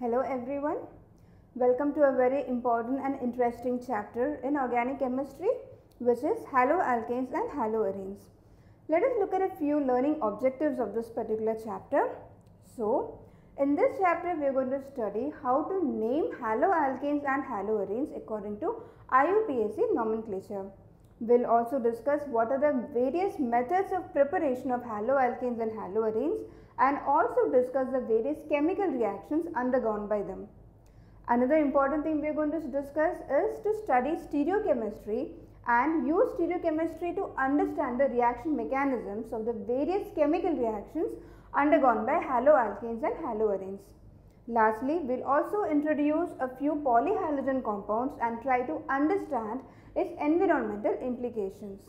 Hello everyone. Welcome to a very important and interesting chapter in organic chemistry which is haloalkanes and haloarenes. Let us look at a few learning objectives of this particular chapter. So, in this chapter we are going to study how to name haloalkanes and haloarenes according to IUPAC nomenclature. We'll also discuss what are the various methods of preparation of haloalkanes and haloarenes and also discuss the various chemical reactions undergone by them. Another important thing we are going to discuss is to study stereochemistry and use stereochemistry to understand the reaction mechanisms of the various chemical reactions undergone by haloalkanes and haloarenes. Lastly, we will also introduce a few polyhalogen compounds and try to understand its environmental implications.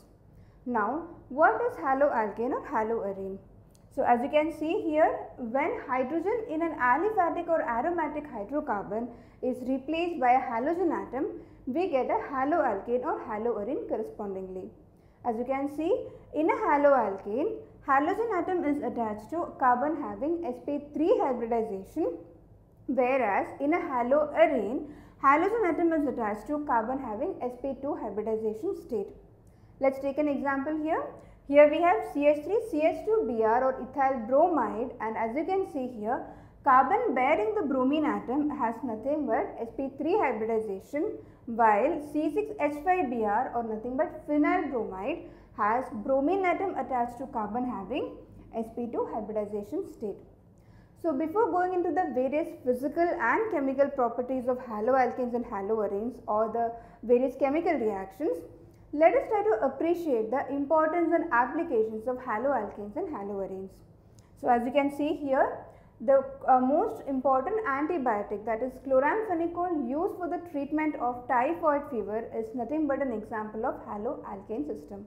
Now, what is haloalkane or haloarene? So, as you can see here, when hydrogen in an aliphatic or aromatic hydrocarbon is replaced by a halogen atom, we get a haloalkane or haloarene correspondingly. As you can see, in a haloalkane, halogen atom is attached to carbon having sp3 hybridization, whereas in a haloarene, halogen atom is attached to carbon having sp2 hybridization state. Let's take an example here. Here we have CH3 CH2Br or ethyl bromide and as you can see here carbon bearing the bromine atom has nothing but sp3 hybridization while C6H5Br or nothing but phenyl bromide has bromine atom attached to carbon having sp2 hybridization state. So before going into the various physical and chemical properties of haloalkanes and haloarenes or the various chemical reactions, let us try to appreciate the importance and applications of haloalkanes and haloarenes. So, as you can see here, the uh, most important antibiotic that is chloramphenicol used for the treatment of typhoid fever is nothing but an example of haloalkane system.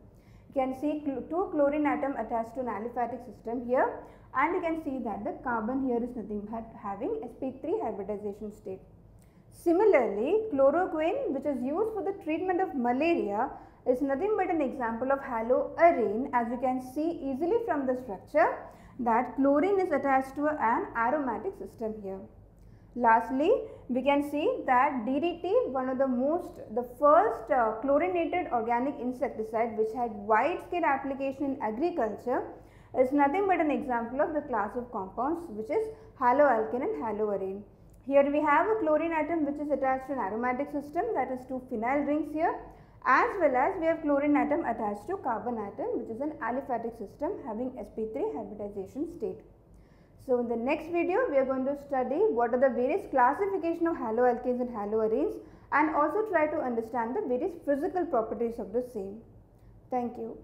You can see cl two chlorine atom attached to an aliphatic system here and you can see that the carbon here is nothing but having sp3 hybridization state. Similarly, chloroquine which is used for the treatment of malaria is nothing but an example of haloarene as you can see easily from the structure that chlorine is attached to an aromatic system here. Lastly, we can see that DDT, one of the most, the first uh, chlorinated organic insecticide which had wide scale application in agriculture is nothing but an example of the class of compounds which is haloalkane and haloarene. Here we have a chlorine atom which is attached to an aromatic system that is two phenyl rings here as well as we have chlorine atom attached to carbon atom which is an aliphatic system having sp3 hybridization state. So, in the next video we are going to study what are the various classification of haloalkanes and haloarenes and also try to understand the various physical properties of the same. Thank you.